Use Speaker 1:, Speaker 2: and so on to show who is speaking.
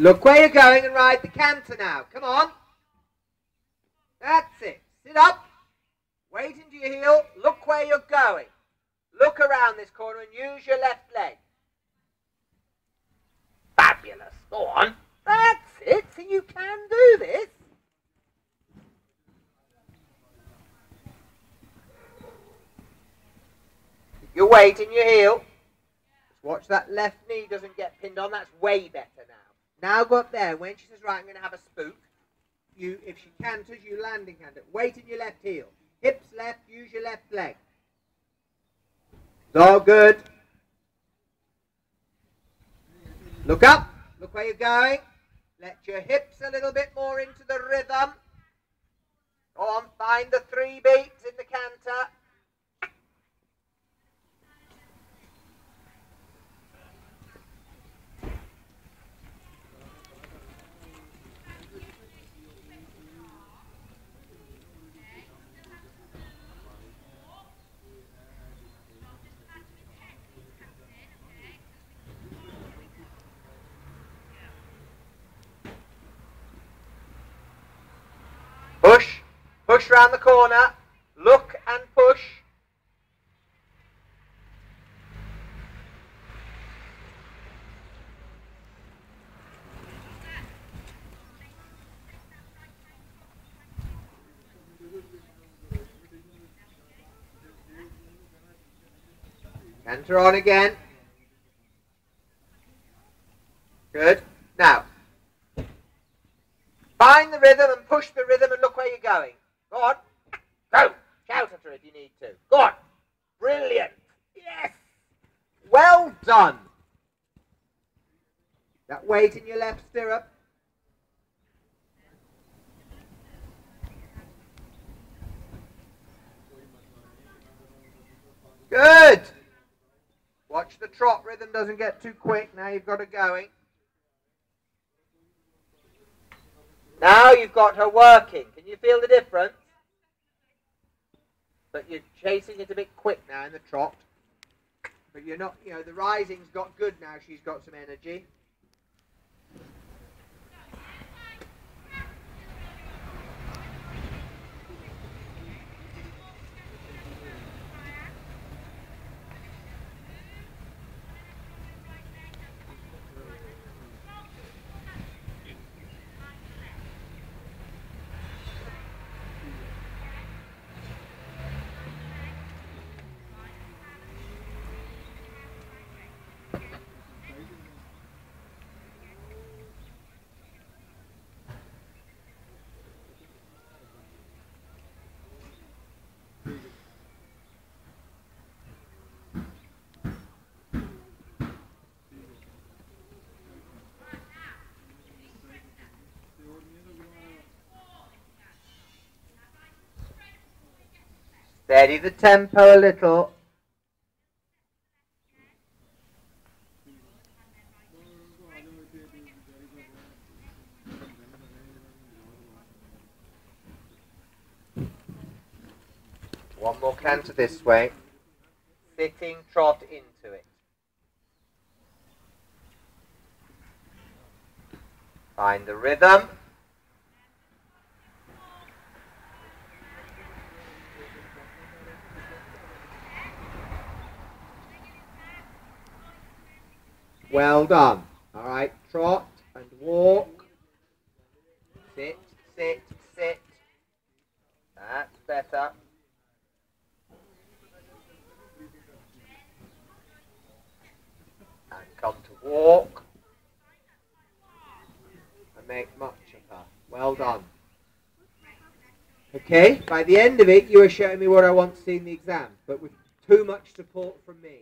Speaker 1: Look where you're going and ride the canter now. Come on. That's it. Sit up. Wait into your heel. Look where you're going. Look around this corner and use your left leg. Fabulous. Go on. That's it. So you can do this. Your weight in your heel. Watch that left knee doesn't get pinned on. That's way better now. Now go up there. When she says, right, I'm going to have a spook, you, if she canters, you landing canter. Weight in your left heel. Hips left, use your left leg. It's all good. Look up. Look where you're going. Let your hips a little bit more into the rhythm. Go on, find the three beats in the canter. Push. Push round the corner. Look and push. Enter on again. Good. Now, Find the rhythm and push the rhythm and look where you're going. Go on. Go. Shout at her if you need to. Go on. Brilliant. Yes. Well done. That weight in your left stirrup. Good. Watch the trot rhythm doesn't get too quick. Now you've got it going. Now you've got her working. Can you feel the difference? But you're chasing it a bit quick now in the trot. But you're not, you know, the rising's got good now. She's got some energy. Steady the tempo a little. One more canter this way. Sitting trot into it. Find the rhythm. Well done. All right, trot and walk. Sit, sit, sit. That's better. And come to walk. And make much of her. Well done. Okay, by the end of it, you are showing me what I want to see in the exam, but with too much support from me.